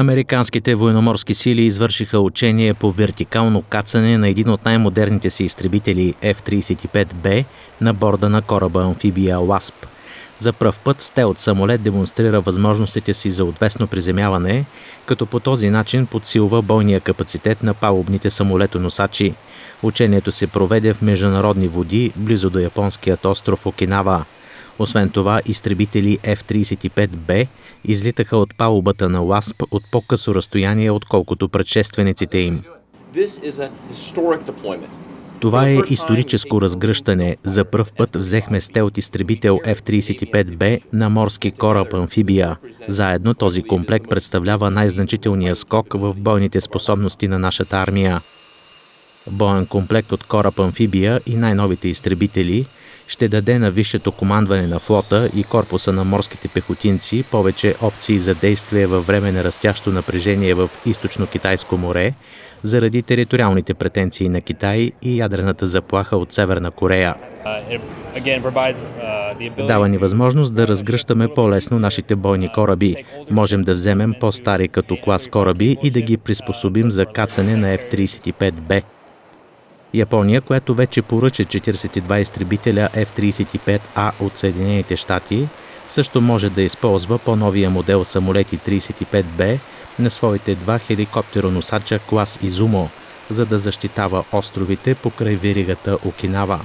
Американските военноморски сили извършиха учение по вертикално кацане на един от най-модерните си изтребители F-35B на борда на кораба амфибия ЛАСП. За пръв път стелт самолет демонстрира възможностите си за отвесно приземяване, като по този начин подсилва бойния капацитет на палубните самолетоносачи. Учението се проведе в международни води, близо до японският остров Окинава. Освен това, изтребители F-35B излитаха от палубата на ЛАСП от по-късо разстояние, отколкото предшествениците им. Това е историческо разгръщане. За пръв път взехме стелт изтребител F-35B на морски кораб амфибия. Заедно този комплект представлява най-значителния скок в бойните способности на нашата армия. Боен комплект от кораб амфибия и най-новите изтребители – ще даде на висшето командване на флота и корпуса на морските пехотинци повече опции за действие във време на растящо напрежение в източно-китайско море, заради териториалните претенции на Китай и ядрената заплаха от Северна Корея. Дава ни възможност да разгръщаме по-лесно нашите бойни кораби. Можем да вземем по-стари като клас кораби и да ги приспособим за кацане на F-35B. Япония, която вече поръча 42 изтребителя F-35A от Съединените щати, също може да използва по-новия модел самолети 35B на своите два хеликоптероносача клас Изумо, за да защитава островите покрай веригата Окинава.